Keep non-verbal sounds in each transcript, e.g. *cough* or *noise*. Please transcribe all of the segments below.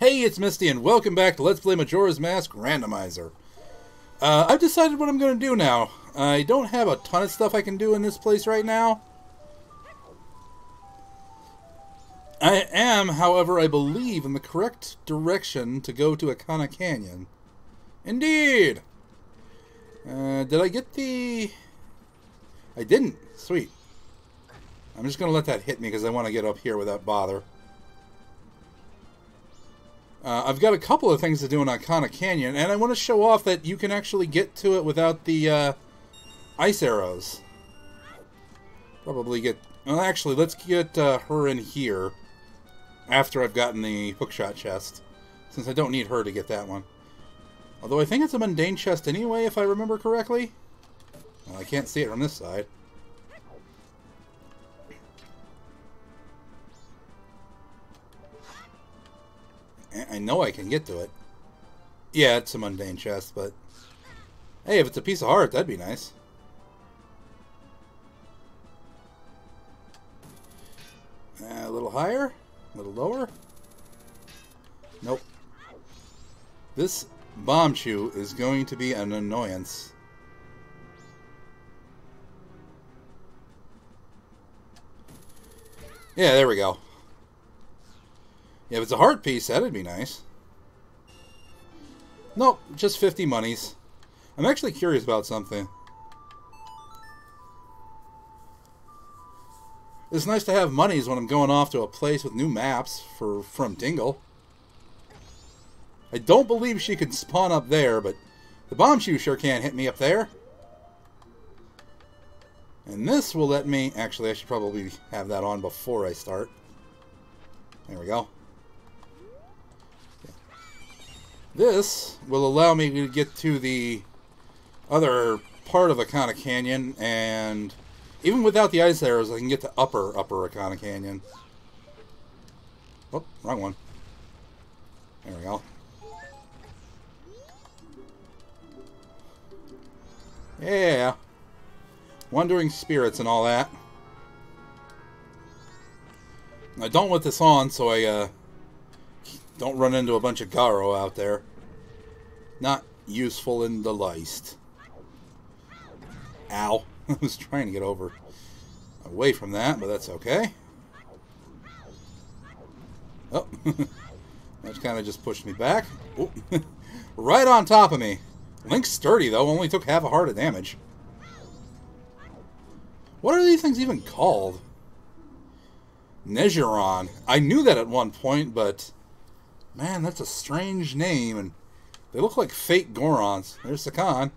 Hey, it's Mysti, and welcome back to Let's Play Majora's Mask Randomizer. Uh, I've decided what I'm going to do now. I don't have a ton of stuff I can do in this place right now. I am, however, I believe in the correct direction to go to Ikana Canyon. Indeed! Uh, did I get the... I didn't. Sweet. I'm just going to let that hit me because I want to get up here without bother. Uh, I've got a couple of things to do in Ikana Canyon, and I want to show off that you can actually get to it without the uh, ice arrows. Probably get... Well, actually, let's get uh, her in here after I've gotten the hookshot chest, since I don't need her to get that one. Although I think it's a mundane chest anyway, if I remember correctly. Well, I can't see it from this side. I know I can get to it. Yeah, it's a mundane chest, but... Hey, if it's a piece of heart, that'd be nice. Uh, a little higher? A little lower? Nope. This bomb Bombchu is going to be an annoyance. Yeah, there we go. Yeah, if it's a heart piece, that'd be nice. Nope, just 50 monies. I'm actually curious about something. It's nice to have monies when I'm going off to a place with new maps for from Tingle. I don't believe she can spawn up there, but the Bombchu sure can hit me up there. And this will let me... Actually, I should probably have that on before I start. There we go. This will allow me to get to the other part of Ikana Canyon, and even without the ice arrows, I can get to upper, upper Ikana Canyon. Oh, wrong one. There we go. Yeah. Wandering spirits and all that. I don't want this on, so I uh, don't run into a bunch of Garo out there. Not useful in the least. Ow. *laughs* I was trying to get over away from that, but that's okay. Oh. *laughs* that kind of just pushed me back. *laughs* right on top of me. Link's sturdy, though. Only took half a heart of damage. What are these things even called? Nejiron. I knew that at one point, but... Man, that's a strange name, and they look like fake Gorons. There's Sakon.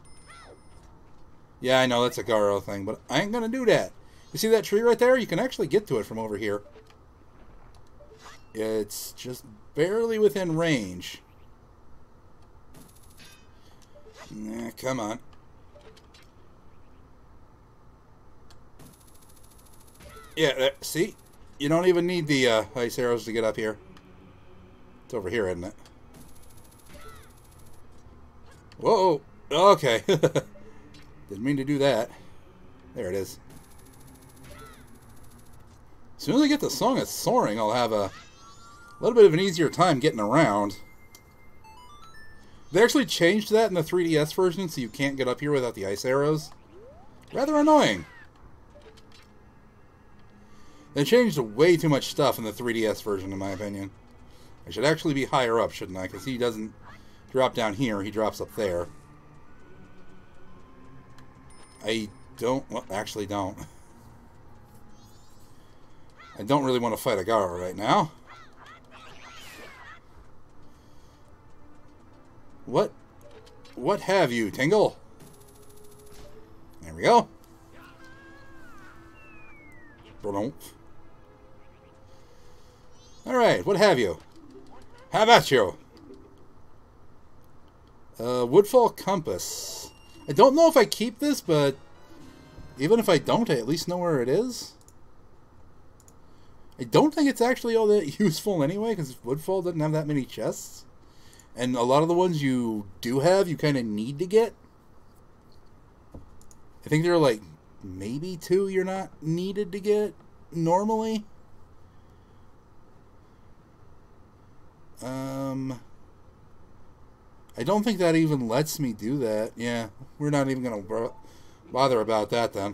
Yeah, I know that's a Garo thing, but I ain't gonna do that. You see that tree right there? You can actually get to it from over here. It's just barely within range. Nah, come on. Yeah, see? You don't even need the uh, ice arrows to get up here. It's over here, isn't it? Whoa! Okay. *laughs* Didn't mean to do that. There it is. As soon as I get the Song of Soaring, I'll have a little bit of an easier time getting around. They actually changed that in the 3DS version, so you can't get up here without the ice arrows. Rather annoying. They changed way too much stuff in the 3DS version, in my opinion. I should actually be higher up, shouldn't I? Because he doesn't drop down here, he drops up there. I don't... Well, actually don't. I don't really want to fight a right now. What? What have you, Tingle? There we go. Alright, what have you? How about you? Uh, Woodfall Compass. I don't know if I keep this, but even if I don't, I at least know where it is. I don't think it's actually all that *laughs* useful anyway, because Woodfall doesn't have that many chests. And a lot of the ones you do have, you kind of need to get. I think there are like maybe two you're not needed to get normally. Um, Um, I don't think that even lets me do that. Yeah, we're not even going to bother about that then.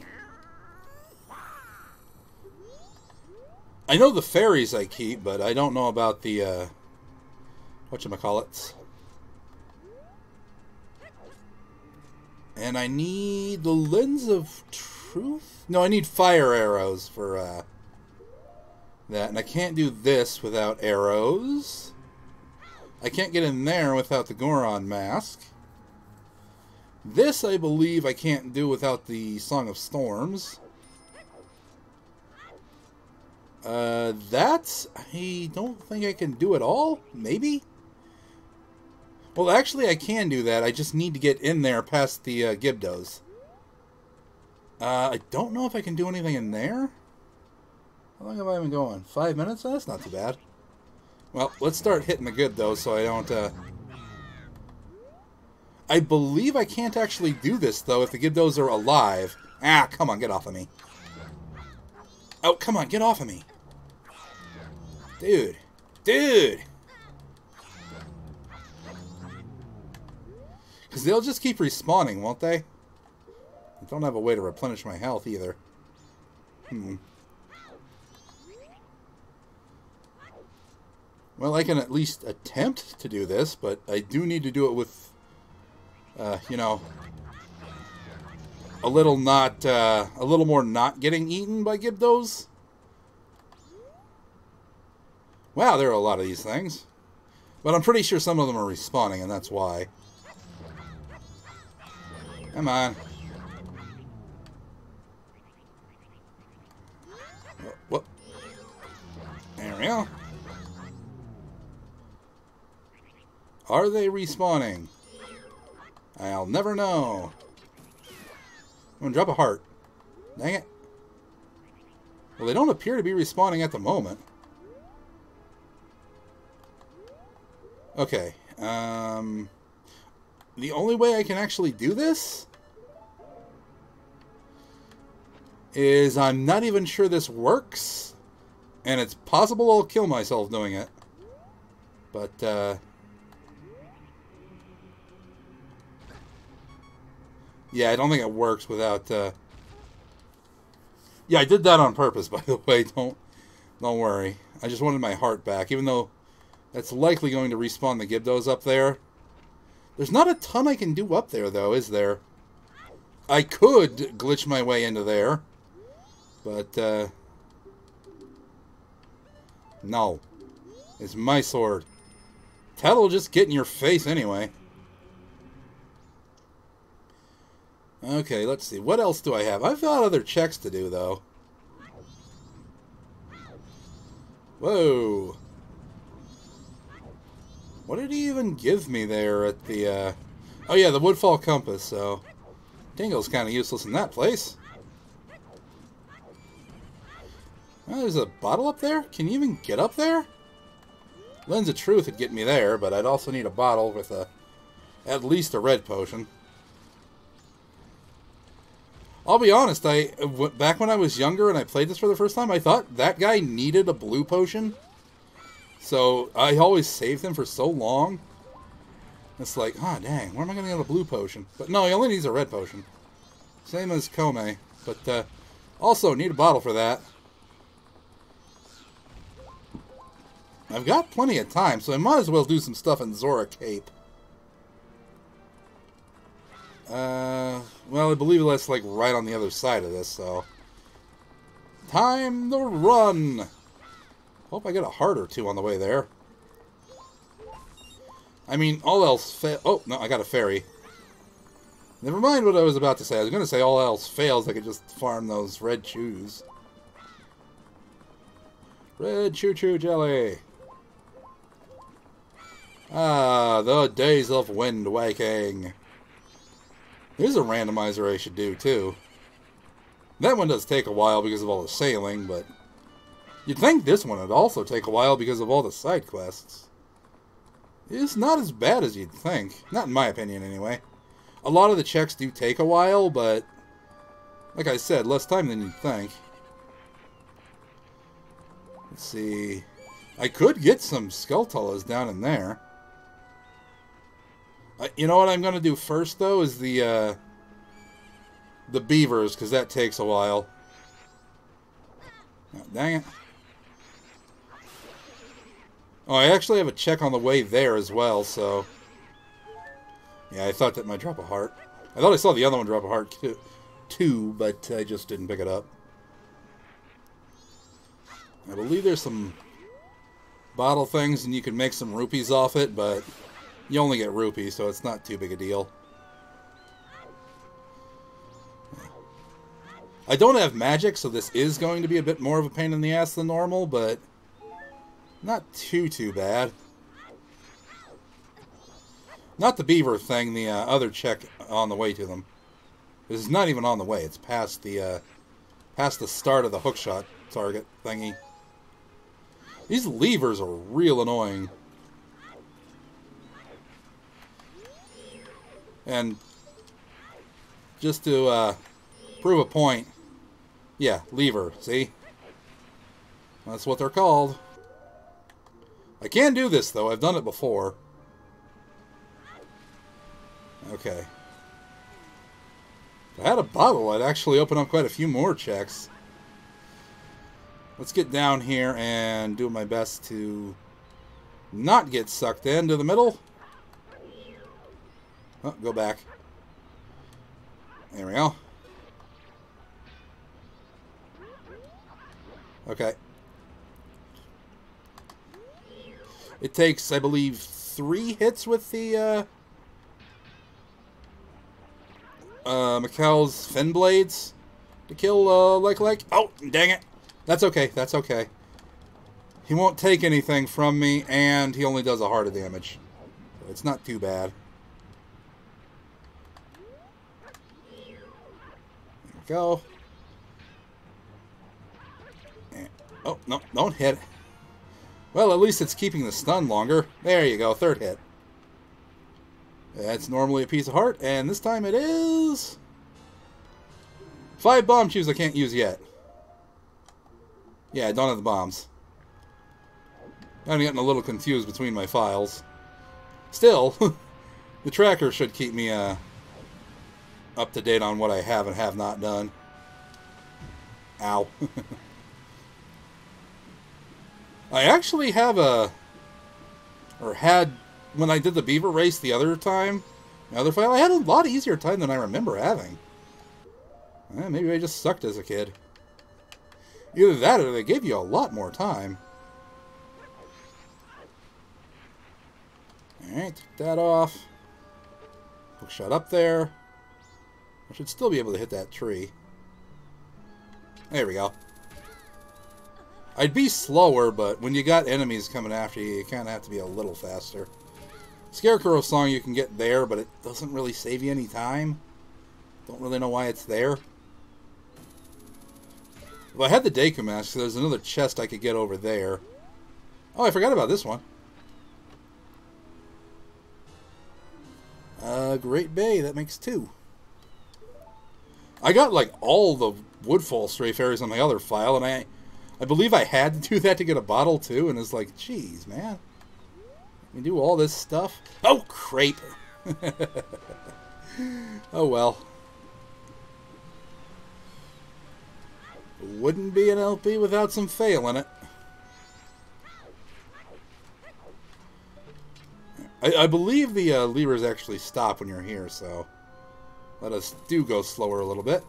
I know the fairies I keep, but I don't know about the, uh, whatchamacallits. And I need the lens of truth? No, I need fire arrows for, uh, that. And I can't do this without arrows. I can't get in there without the Goron mask. This, I believe, I can't do without the Song of Storms. Uh, that, I don't think I can do it all. Maybe? Well, actually, I can do that. I just need to get in there past the uh, Gibdos. Uh, I don't know if I can do anything in there. How long have I been going? Five minutes? That's not too bad. Well, let's start hitting the good, though, so I don't, uh... I believe I can't actually do this, though, if the Gibdos are alive. Ah, come on, get off of me. Oh, come on, get off of me. Dude. Dude! Because they'll just keep respawning, won't they? I don't have a way to replenish my health, either. Hmm. Well, I can at least attempt to do this, but I do need to do it with, uh, you know, a little not, uh, a little more not getting eaten by Gibdos. Wow, there are a lot of these things. But I'm pretty sure some of them are respawning, and that's why. Come on. What? There we go. Are they respawning? I'll never know. I'm gonna drop a heart. Dang it. Well, they don't appear to be respawning at the moment. Okay. Um, the only way I can actually do this is I'm not even sure this works. And it's possible I'll kill myself doing it. But, uh, Yeah, I don't think it works without, uh... Yeah, I did that on purpose, *laughs* by the way. Don't, don't worry. I just wanted my heart back, even though that's likely going to respawn the Gibdos up there. There's not a ton I can do up there, though, is there? I could glitch my way into there. But, uh... No. It's my sword. That'll just get in your face anyway. Okay, let's see. What else do I have? I've got other checks to do, though. Whoa. What did he even give me there at the, uh... Oh, yeah, the Woodfall Compass, so... Tingle's kind of useless in that place. Oh, there's a bottle up there? Can you even get up there? Lens of Truth would get me there, but I'd also need a bottle with a... At least a red potion. I'll be honest, I back when I was younger and I played this for the first time, I thought that guy needed a blue potion. So I always saved him for so long. It's like, ah, oh, dang, where am I going to get a blue potion? But no, he only needs a red potion. Same as Koume. But uh, also, need a bottle for that. I've got plenty of time, so I might as well do some stuff in Zora Cape. Uh, well, I believe that's like right on the other side of this, so. Time to run! Hope I get a heart or two on the way there. I mean, all else fa- Oh, no, I got a fairy. Never mind what I was about to say. I was going to say all else fails, I could just farm those red chews. Red choo-choo jelly! Ah, the days of wind waking. There's a randomizer I should do, too. That one does take a while because of all the sailing, but... You'd think this one would also take a while because of all the side quests. It's not as bad as you'd think. Not in my opinion, anyway. A lot of the checks do take a while, but... Like I said, less time than you'd think. Let's see... I could get some Skulltulas down in there. Uh, you know what I'm going to do first, though, is the, uh, the beavers, because that takes a while. Oh, dang it. Oh, I actually have a check on the way there as well, so... Yeah, I thought that might drop a heart. I thought I saw the other one drop a heart, too, too but I just didn't pick it up. I believe there's some bottle things, and you can make some rupees off it, but you only get rupees, so it's not too big a deal. I don't have magic, so this is going to be a bit more of a pain in the ass than normal, but not too, too bad. Not the beaver thing, the uh, other check on the way to them. This is not even on the way. It's past the uh, past the start of the hookshot target thingy. These levers are real annoying. And just to uh, prove a point, yeah, lever, see? That's what they're called. I can do this, though. I've done it before. Okay. If I had a bottle, I'd actually open up quite a few more checks. Let's get down here and do my best to not get sucked into the middle. Oh, go back. There we go. Okay. It takes, I believe, three hits with the uh, uh, Mikau's fin blades to kill uh, like like. Oh, dang it! That's okay. That's okay. He won't take anything from me, and he only does a heart of damage. It's not too bad. Go. Oh, no, don't hit. Well, at least it's keeping the stun longer. There you go, third hit. That's normally a piece of heart, and this time it is... Five Bombchus I can't use yet. Yeah, I don't have the bombs. I'm getting a little confused between my files. Still, *laughs* the tracker should keep me uh, up to date on what I have and have not done. Ow. *laughs* I actually have a, or had, when I did the beaver race the other time, the other file, I had a lot easier time than I remember having. Eh, maybe I just sucked as a kid. Either that or they gave you a lot more time. Alright, take that off. Hook shot up there. I should still be able to hit that tree. There we go. I'd be slower, but when you got enemies coming after you, you kind of have to be a little faster. Scarecrow song you can get there, but it doesn't really save you any time. Don't really know why it's there. If I had the Deku Mask, there's another chest I could get over there. Oh, I forgot about this one. Uh, Great Bay, that makes two. I got, like, all the Woodfall Stray Fairies on my other file, and I I believe I had to do that to get a bottle too, and it's like, geez, man. We do all this stuff. Oh, crepe. *laughs* oh well. Wouldn't be an LP without some fail in it. I, I believe the uh, levers actually stop when you're here, so let us do go slower a little bit.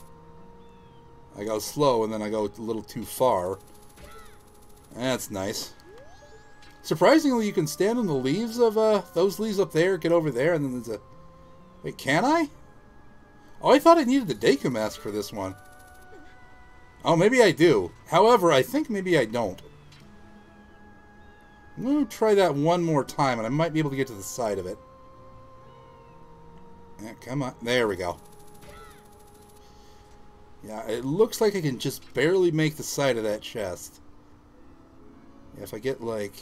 I go slow and then I go a little too far. That's nice. Surprisingly, you can stand on the leaves of uh, those leaves up there, get over there, and then there's a... Wait, can I? Oh, I thought I needed the Deku Mask for this one. Oh, maybe I do. However, I think maybe I don't. I'm going to try that one more time, and I might be able to get to the side of it. Yeah, come on. There we go. Yeah, it looks like I can just barely make the side of that chest. If I get like,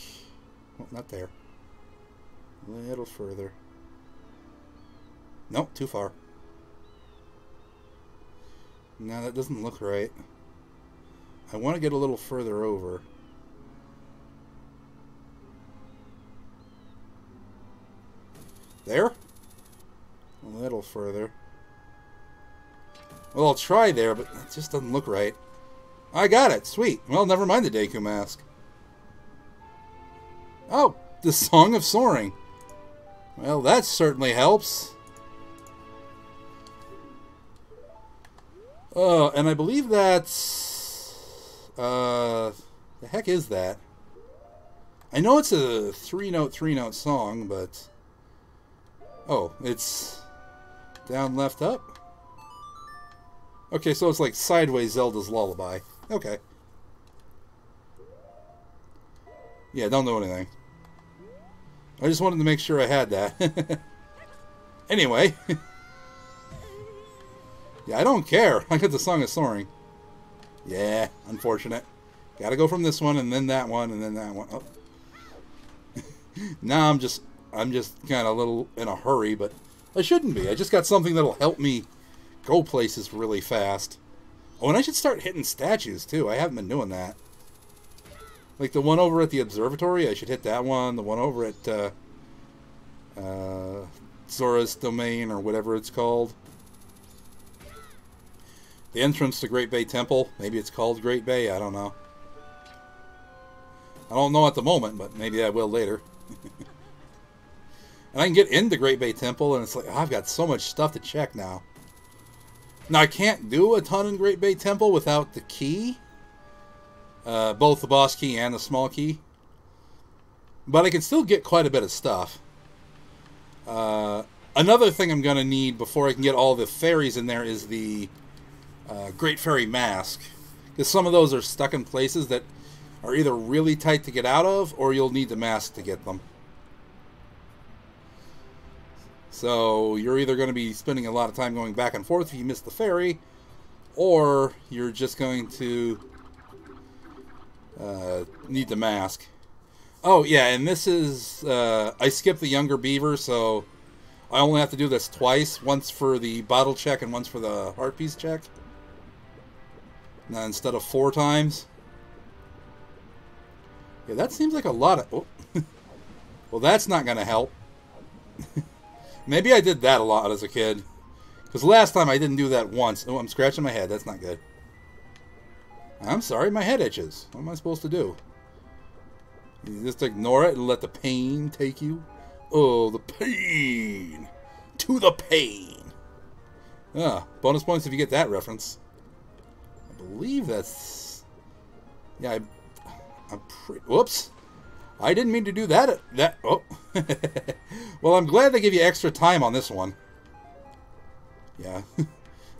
well, not there, a little further. Nope, too far. No, that doesn't look right. I want to get a little further over. There? A little further. Well, I'll try there, but it just doesn't look right. I got it. Sweet. Well, never mind the Deku mask. Oh, the Song of Soaring. Well, that certainly helps. Oh, and I believe that's... Uh, the heck is that? I know it's a three-note, three-note song, but... Oh, it's down, left, up? Okay, so it's like Sideways Zelda's Lullaby. Okay. Yeah, don't know anything. I just wanted to make sure I had that. *laughs* anyway. *laughs* yeah, I don't care. I got the Song of Soaring. Yeah, unfortunate. Gotta go from this one, and then that one, and then that one. Oh. *laughs* now I'm just, I'm just kind of a little in a hurry, but I shouldn't be. I just got something that'll help me go places really fast. Oh, and I should start hitting statues, too. I haven't been doing that. Like the one over at the observatory, I should hit that one. The one over at uh, uh, Zora's Domain, or whatever it's called. The entrance to Great Bay Temple. Maybe it's called Great Bay. I don't know. I don't know at the moment, but maybe I will later. *laughs* and I can get into Great Bay Temple, and it's like, oh, I've got so much stuff to check now. Now, I can't do a ton in Great Bay Temple without the key. Uh, both the boss key and the small key. But I can still get quite a bit of stuff. Uh, another thing I'm going to need before I can get all the fairies in there is the uh, Great Fairy Mask. Because some of those are stuck in places that are either really tight to get out of, or you'll need the mask to get them. So you're either going to be spending a lot of time going back and forth if you miss the ferry, or you're just going to uh, need the mask. Oh, yeah, and this is... Uh, I skipped the younger beaver, so I only have to do this twice. Once for the bottle check and once for the heart piece check. Now, instead of four times. Yeah, that seems like a lot of... Oh. *laughs* well, that's not going to help. *laughs* Maybe I did that a lot as a kid. Because last time I didn't do that once. Oh, I'm scratching my head. That's not good. I'm sorry, my head itches. What am I supposed to do? You just ignore it and let the pain take you? Oh, the pain! To the pain! Ah, bonus points if you get that reference. I believe that's... Yeah, I... I'm pretty... Whoops! I didn't mean to do that. That oh. *laughs* well, I'm glad they give you extra time on this one. Yeah. *laughs*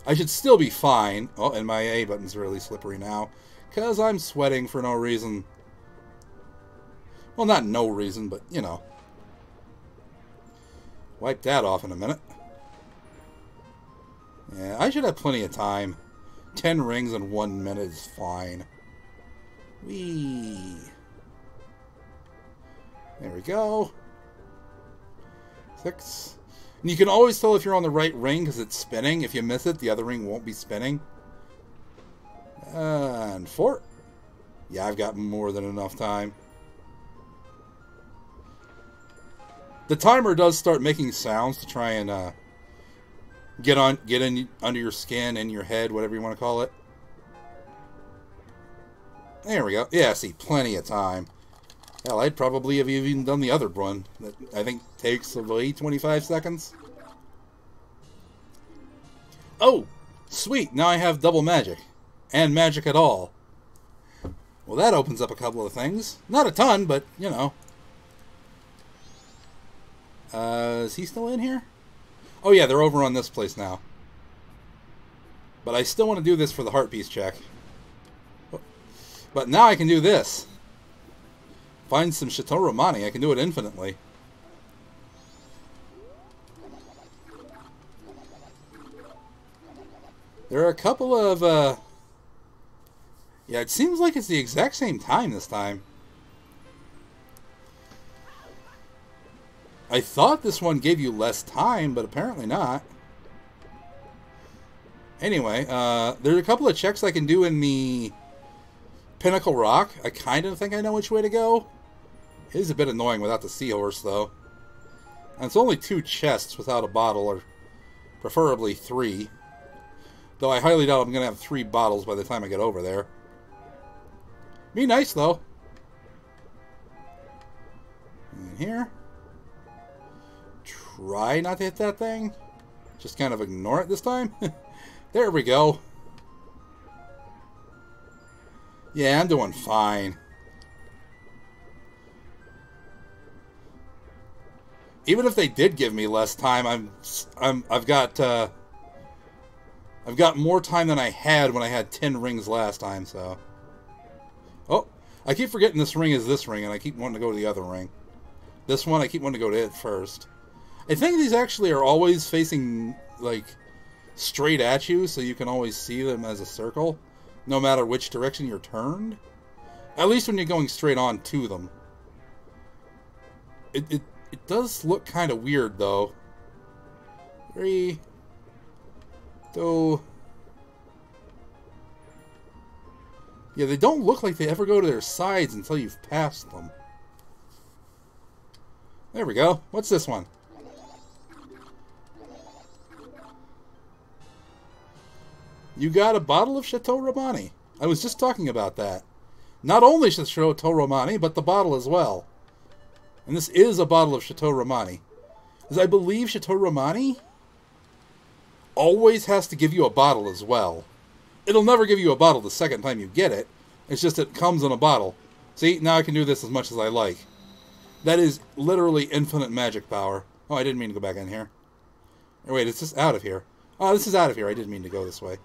I should still be fine. Oh, and my A button's really slippery now. Because I'm sweating for no reason. Well, not no reason, but, you know. Wipe that off in a minute. Yeah, I should have plenty of time. Ten rings in one minute is fine. Whee! There we go. Six. And you can always tell if you're on the right ring because it's spinning. If you miss it, the other ring won't be spinning. And four. Yeah, I've got more than enough time. The timer does start making sounds to try and uh, get on, get in under your skin, in your head, whatever you want to call it. There we go. Yeah, see, plenty of time. Hell, I'd probably have even done the other one. That I think takes away 25 seconds. Oh, sweet. Now I have double magic. And magic at all. Well, that opens up a couple of things. Not a ton, but, you know. Uh, is he still in here? Oh, yeah, they're over on this place now. But I still want to do this for the heart piece check. But now I can do this find some Chateau Romani, I can do it infinitely. There are a couple of, uh... Yeah, it seems like it's the exact same time this time. I thought this one gave you less time, but apparently not. Anyway, uh, there's a couple of checks I can do in the Pinnacle Rock. I kind of think I know which way to go. It is a bit annoying without the seahorse, though. And it's only two chests without a bottle, or Preferably three. Though I highly doubt I'm going to have three bottles by the time I get over there. Be nice, though. And here. Try not to hit that thing. Just kind of ignore it this time. *laughs* there we go. Yeah, I'm doing fine. Even if they did give me less time, I'm, I'm, I've got, uh, I've got more time than I had when I had 10 rings last time, so. Oh, I keep forgetting this ring is this ring, and I keep wanting to go to the other ring. This one, I keep wanting to go to it first. I think these actually are always facing, like, straight at you, so you can always see them as a circle, no matter which direction you're turned. At least when you're going straight on to them. It, it, it does look kind of weird, though. Three, two... Yeah, they don't look like they ever go to their sides until you've passed them. There we go. What's this one? You got a bottle of Chateau Romani. I was just talking about that. Not only Chateau Romani, but the bottle as well. And this is a bottle of Chateau Romani. As I believe Chateau Romani always has to give you a bottle as well. It'll never give you a bottle the second time you get it. It's just it comes in a bottle. See, now I can do this as much as I like. That is literally infinite magic power. Oh, I didn't mean to go back in here. Oh, wait, it's just out of here. Oh, this is out of here. I didn't mean to go this way.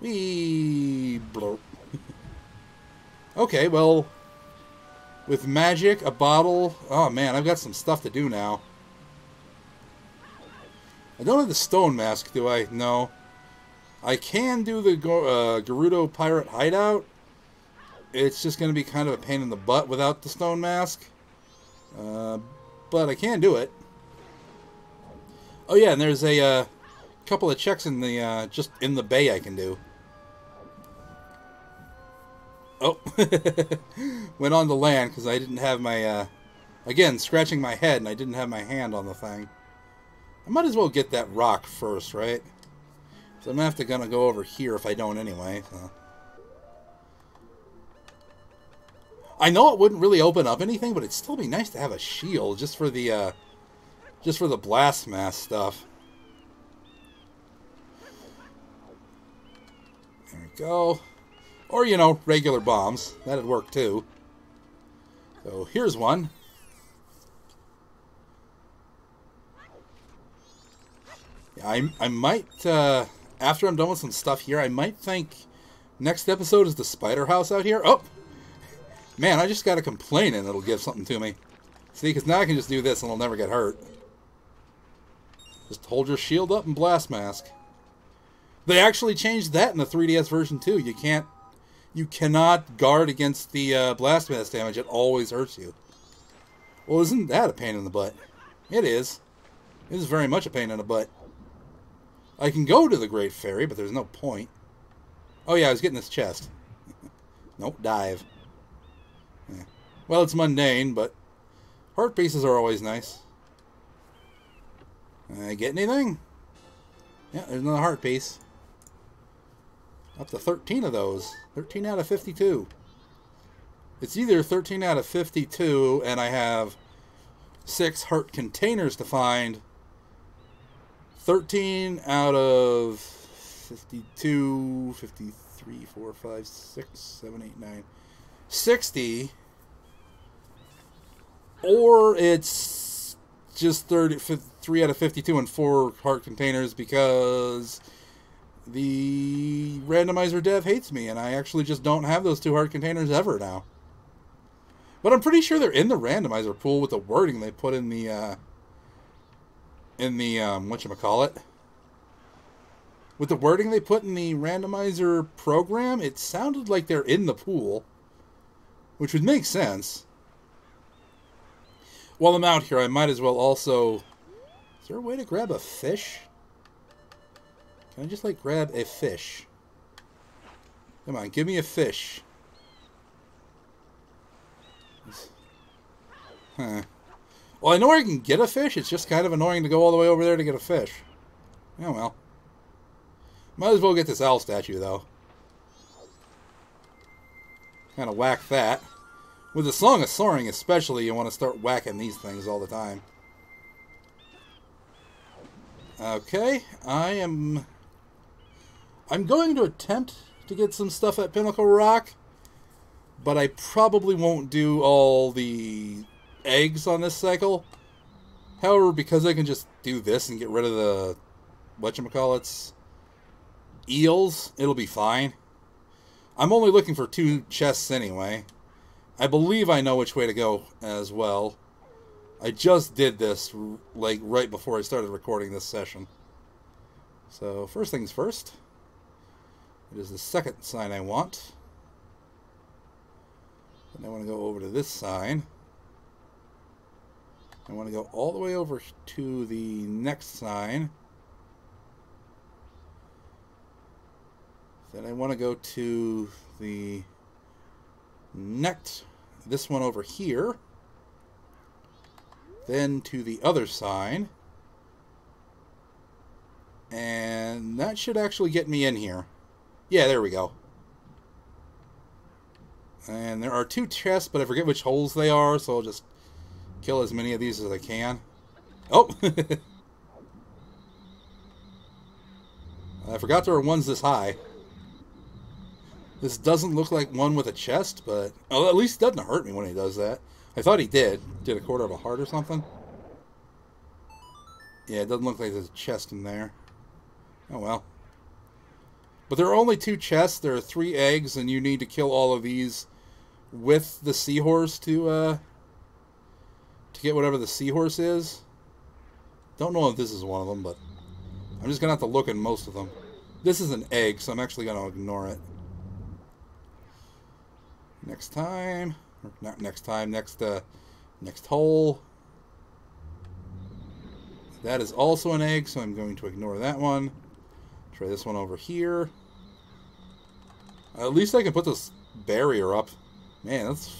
Wee blurp. *laughs* okay, well, with magic, a bottle. Oh man, I've got some stuff to do now. I don't have the stone mask, do I? No. I can do the uh, Gerudo Pirate Hideout. It's just going to be kind of a pain in the butt without the stone mask. Uh, but I can do it. Oh yeah, and there's a uh, couple of checks in the uh, just in the bay I can do. Oh, *laughs* went on the land because I didn't have my, uh, again, scratching my head and I didn't have my hand on the thing. I might as well get that rock first, right? So I'm gonna have to gonna go over here if I don't anyway. So. I know it wouldn't really open up anything, but it'd still be nice to have a shield just for the, uh, just for the blast mask stuff. There we go. Or, you know, regular bombs. That'd work too. So here's one. I, I might, uh, after I'm done with some stuff here, I might think next episode is the spider house out here. Oh! Man, I just got to complain and it'll give something to me. See, because now I can just do this and I'll never get hurt. Just hold your shield up and blast mask. They actually changed that in the 3DS version too. You can't you cannot guard against the uh, blast mask damage. It always hurts you. Well, isn't that a pain in the butt? It is. It is very much a pain in the butt. I can go to the Great Fairy, but there's no point. Oh yeah, I was getting this chest. *laughs* nope, dive. Yeah. Well, it's mundane, but heart pieces are always nice. I get anything? Yeah, there's another heart piece. Up to 13 of those. 13 out of 52. It's either 13 out of 52 and I have six heart containers to find. 13 out of 52, 53, 4, 5, 6, 7, 8, 9, 60. Or it's just 30, 3 out of 52 and 4 heart containers because the randomizer dev hates me, and I actually just don't have those two heart containers ever now. But I'm pretty sure they're in the randomizer pool with the wording they put in the, uh, in the, um, whatchamacallit. With the wording they put in the randomizer program, it sounded like they're in the pool. Which would make sense. While I'm out here, I might as well also... Is there a way to grab a fish? Can I just, like, grab a fish? Come on, give me a fish. Huh. Well, I know where I can get a fish. It's just kind of annoying to go all the way over there to get a fish. Oh well. Might as well get this owl statue, though. Kind of whack that. With the Song of Soaring, especially, you want to start whacking these things all the time. Okay, I am... I'm going to attempt to get some stuff at Pinnacle Rock, but I probably won't do all the eggs on this cycle. However, because I can just do this and get rid of the whatchamacallits eels, it'll be fine. I'm only looking for two chests anyway. I believe I know which way to go as well. I just did this like right before I started recording this session. So first things first. It is the second sign I want. And I want to go over to this sign. I want to go all the way over to the next sign. Then I want to go to the next, this one over here. Then to the other sign. And that should actually get me in here. Yeah, there we go. And there are two chests, but I forget which holes they are, so I'll just kill as many of these as I can. Oh! *laughs* I forgot there were ones this high. This doesn't look like one with a chest, but... Oh, at least it doesn't hurt me when he does that. I thought he did. Did a quarter of a heart or something? Yeah, it doesn't look like there's a chest in there. Oh, well. But there are only two chests. There are three eggs, and you need to kill all of these with the seahorse to, uh... To get whatever the seahorse is. Don't know if this is one of them, but... I'm just gonna have to look at most of them. This is an egg, so I'm actually gonna ignore it. Next time, not next time, next uh, next hole. That is also an egg, so I'm going to ignore that one. Try this one over here. At least I can put this barrier up. Man, that's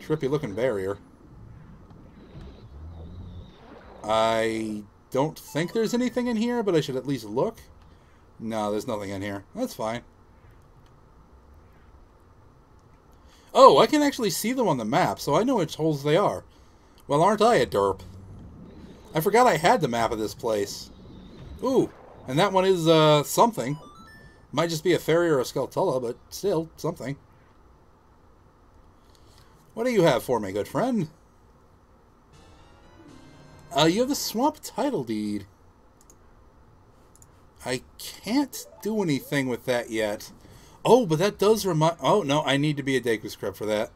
trippy looking barrier. I don't think there's anything in here, but I should at least look. No, there's nothing in here. That's fine. Oh, I can actually see them on the map, so I know which holes they are. Well, aren't I a derp? I forgot I had the map of this place. Ooh, and that one is, uh, something. Might just be a fairy or a Skulltula, but still, something. What do you have for me, good friend? Uh, you have the Swamp Title Deed. I can't do anything with that yet. Oh, but that does remind... Oh, no, I need to be a Deku Scrub for that.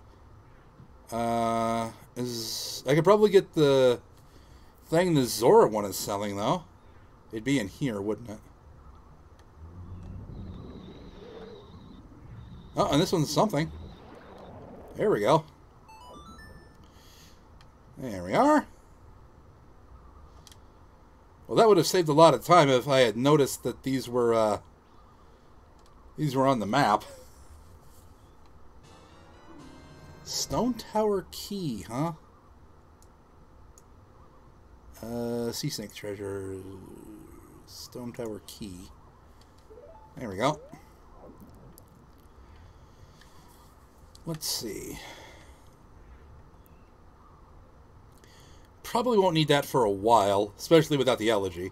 Uh, is I could probably get the thing the Zora one is selling, though. It'd be in here, wouldn't it? Oh, and this one's something. There we go. There we are. Well, that would have saved a lot of time if I had noticed that these were, uh, these were on the map. Stone Tower Key, huh? Uh, Sea Snake Treasure. Stone Tower Key. There we go. Let's see. Probably won't need that for a while, especially without the elegy.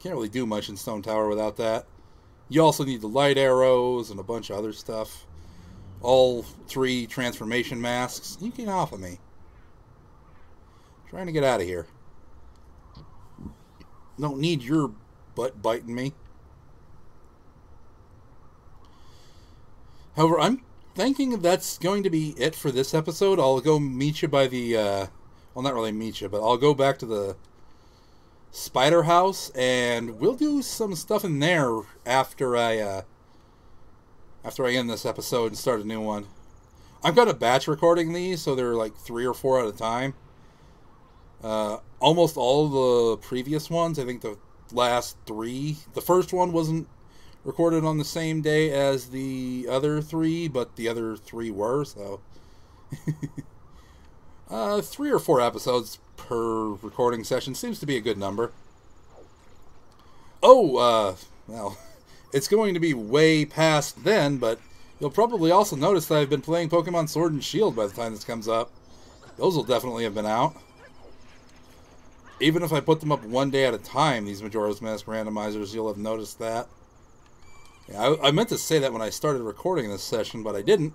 Can't really do much in Stone Tower without that. You also need the light arrows and a bunch of other stuff. All three transformation masks. You get off of me. Trying to get out of here. Don't need your butt biting me. However, I'm thinking that's going to be it for this episode. I'll go meet you by the, uh, well, not really meet you, but I'll go back to the Spider House, and we'll do some stuff in there after I uh, after I end this episode and start a new one. I've got a batch recording these, so they're like three or four at a time. Uh, almost all the previous ones, I think the last three, the first one wasn't recorded on the same day as the other three, but the other three were, so. *laughs* uh, three or four episodes per recording session seems to be a good number. Oh, uh, well, *laughs* it's going to be way past then, but you'll probably also notice that I've been playing Pokemon Sword and Shield by the time this comes up. Those will definitely have been out. Even if I put them up one day at a time, these Majora's Mask randomizers, you'll have noticed that. Yeah, I, I meant to say that when I started recording this session, but I didn't.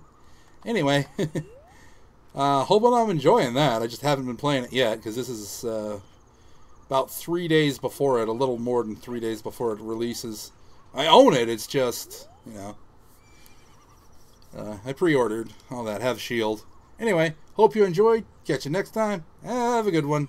Anyway, *laughs* uh, hope I'm enjoying that. I just haven't been playing it yet, because this is uh, about three days before it, a little more than three days before it releases. I own it, it's just, you know. Uh, I pre-ordered all that, have Shield. Anyway, hope you enjoyed. Catch you next time. Have a good one.